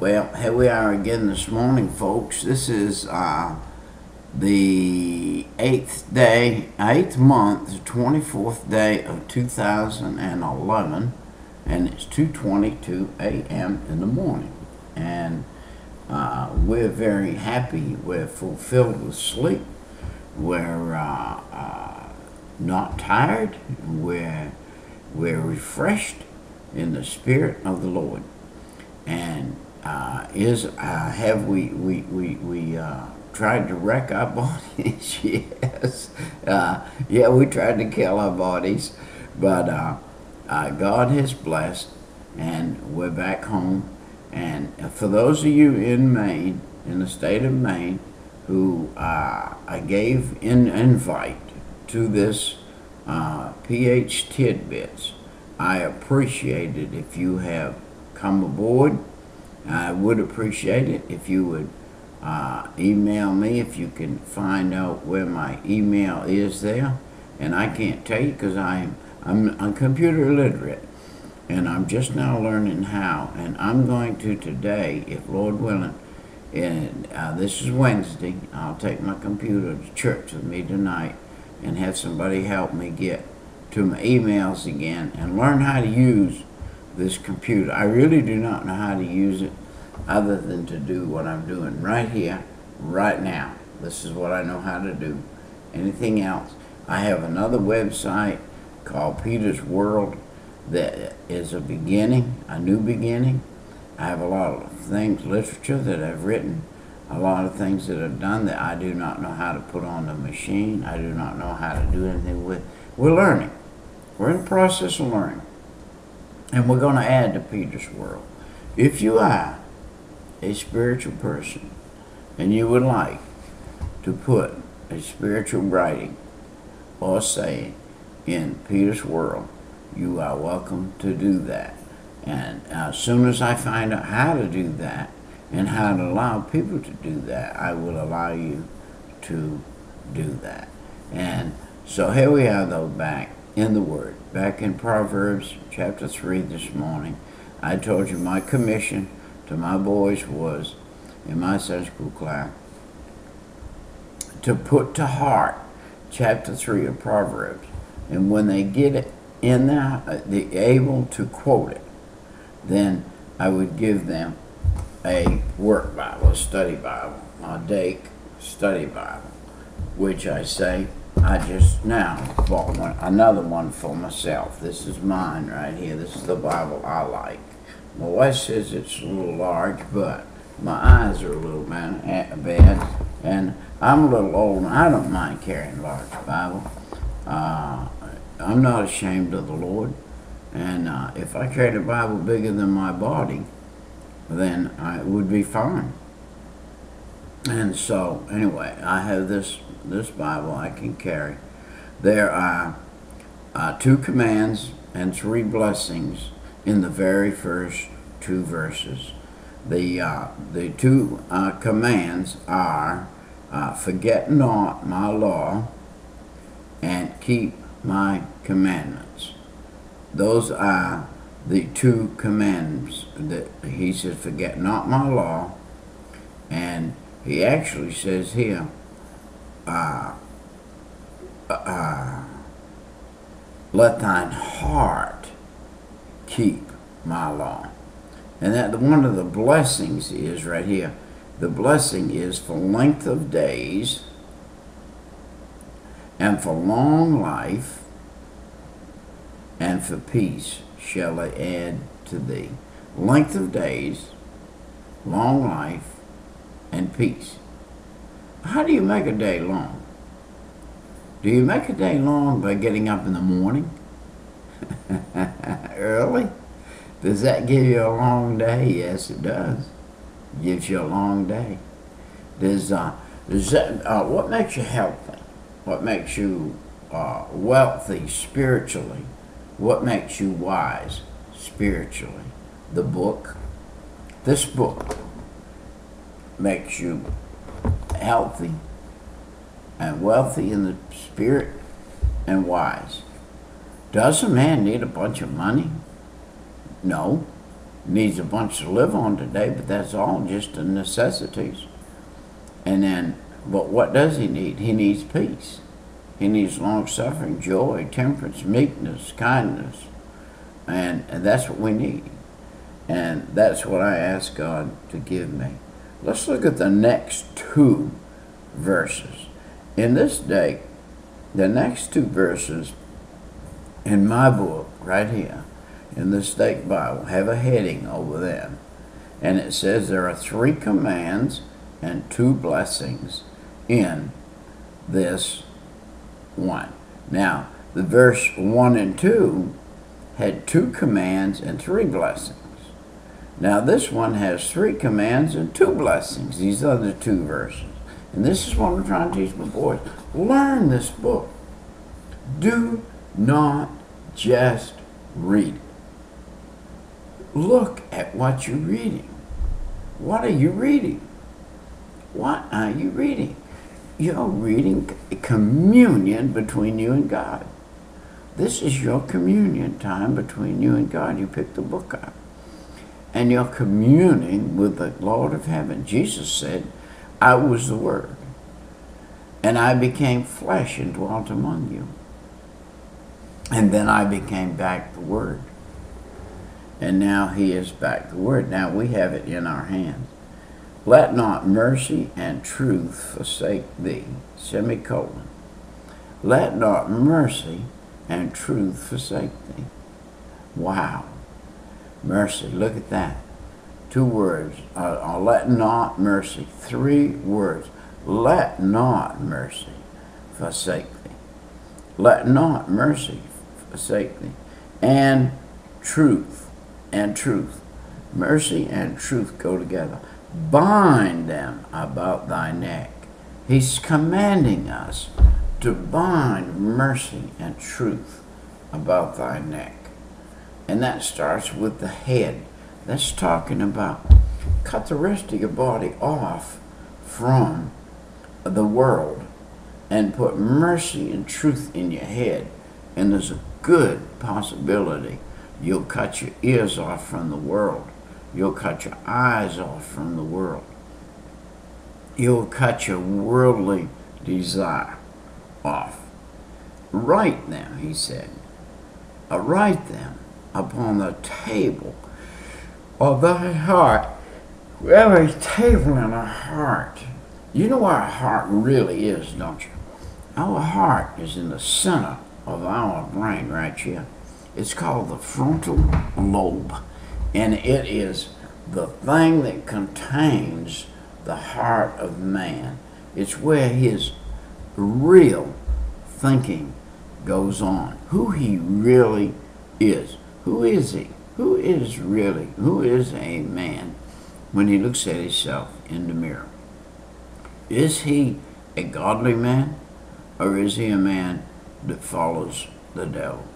Well, here we are again this morning, folks. This is uh, the eighth day, eighth month, the twenty-fourth day of two thousand and eleven, and it's two twenty-two a.m. in the morning, and uh, we're very happy. We're fulfilled with sleep. We're uh, uh, not tired. We're we're refreshed in the spirit of the Lord, and uh, is uh, have we we we we uh, tried to wreck our bodies? yes, uh, yeah, we tried to kill our bodies, but uh, uh, God has blessed, and we're back home. And for those of you in Maine, in the state of Maine, who I gave an invite to this PH Tidbits, I appreciate it if you have come aboard I would appreciate it if you would uh, email me if you can find out where my email is there. And I can't tell you because I'm, I'm, I'm computer illiterate and I'm just now learning how. And I'm going to today, if Lord willing, and uh, this is Wednesday, I'll take my computer to church with me tonight and have somebody help me get to my emails again and learn how to use this computer. I really do not know how to use it other than to do what I'm doing right here, right now. This is what I know how to do. Anything else? I have another website called Peter's World that is a beginning, a new beginning. I have a lot of things, literature that I've written, a lot of things that I've done that I do not know how to put on the machine. I do not know how to do anything with. We're learning. We're in the process of learning. And we're going to add to Peter's World. If you are a spiritual person and you would like to put a spiritual writing or saying in Peter's World, you are welcome to do that. And as soon as I find out how to do that and how to allow people to do that, I will allow you to do that. And so here we are, though, back in the Word. Back in Proverbs chapter 3 this morning, I told you my commission to my boys was, in my Sunday school class, to put to heart chapter 3 of Proverbs. And when they get it in there, uh, they able to quote it, then I would give them a work Bible, a study Bible, a Dake study Bible, which I say I just now bought one, another one for myself. This is mine right here. This is the Bible I like. My wife says it's a little large, but my eyes are a little bad, and I'm a little old, and I don't mind carrying a large Bible. Uh, I'm not ashamed of the Lord, and uh, if I carried a Bible bigger than my body, then I would be fine. And so, anyway, I have this this Bible I can carry. There are uh, two commands and three blessings in the very first two verses. The, uh, the two uh, commands are uh, forget not my law and keep my commandments. Those are the two commands that he says, forget not my law. And he actually says here, uh, uh, let thine heart keep my law. And that one of the blessings is right here. The blessing is for length of days and for long life and for peace shall I add to thee. Length of days, long life, and peace. How do you make a day long? Do you make a day long by getting up in the morning? Early? Does that give you a long day? Yes, it does. Gives you a long day. Does, uh, does that, uh, what makes you healthy? What makes you uh, wealthy spiritually? What makes you wise spiritually? The book. This book makes you healthy and wealthy in the spirit and wise. Does a man need a bunch of money? No. needs a bunch to live on today, but that's all just the necessities. And then, but what does he need? He needs peace. He needs long suffering, joy, temperance, meekness, kindness. And, and that's what we need. And that's what I ask God to give me. Let's look at the next two verses. In this day, the next two verses in my book, right here, in the Dake Bible, have a heading over them. And it says there are three commands and two blessings in this one. Now, the verse 1 and 2 had two commands and three blessings. Now, this one has three commands and two blessings, these other two verses. And this is what I'm trying to teach my boys. Learn this book. Do not just read it. Look at what you're reading. What are you reading? What are you reading? You're reading communion between you and God. This is your communion time between you and God. You pick the book up. And you're communing with the Lord of heaven. Jesus said, I was the Word. And I became flesh and dwelt among you. And then I became back the Word. And now He is back the Word. Now we have it in our hands. Let not mercy and truth forsake thee. Semicolon. Let not mercy and truth forsake thee. Wow. Mercy. Look at that. Two words. Uh, let not mercy. Three words. Let not mercy forsake thee. Let not mercy forsake thee. And truth. And truth. Mercy and truth go together bind them about thy neck. He's commanding us to bind mercy and truth about thy neck. And that starts with the head. That's talking about cut the rest of your body off from the world and put mercy and truth in your head. And there's a good possibility you'll cut your ears off from the world You'll cut your eyes off from the world. You'll cut your worldly desire off. Write them, he said. Write them upon the table of thy heart. A table in our heart. You know what our heart really is, don't you? Our heart is in the center of our brain right here. It's called the frontal lobe and it is the thing that contains the heart of man. It's where his real thinking goes on. Who he really is. Who is he? Who is really, who is a man when he looks at himself in the mirror? Is he a godly man or is he a man that follows the devil?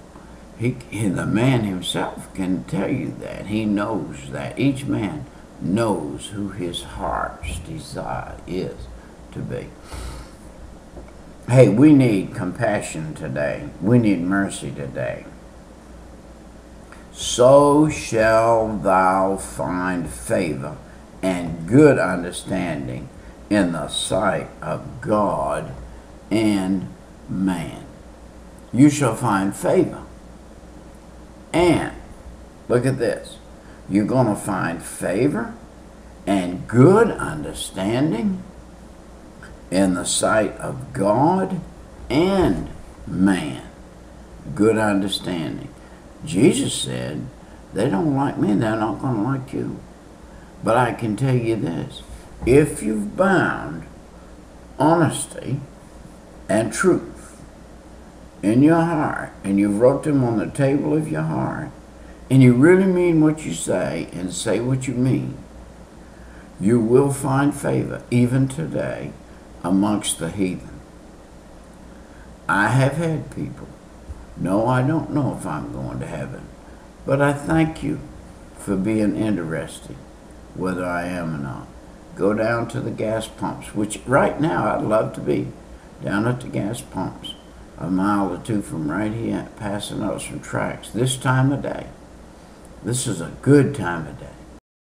He, he, the man himself can tell you that. He knows that. Each man knows who his heart's desire is to be. Hey, we need compassion today. We need mercy today. So shall thou find favor and good understanding in the sight of God and man. You shall find favor and look at this. You're going to find favor and good understanding in the sight of God and man. Good understanding. Jesus said, they don't like me, they're not going to like you. But I can tell you this if you've bound honesty and truth in your heart and you've wrote them on the table of your heart and you really mean what you say and say what you mean, you will find favor even today amongst the heathen. I have had people. No, I don't know if I'm going to heaven, but I thank you for being interested whether I am or not. Go down to the gas pumps, which right now I'd love to be down at the gas pumps a mile or two from right here, passing out some tracks this time of day. This is a good time of day.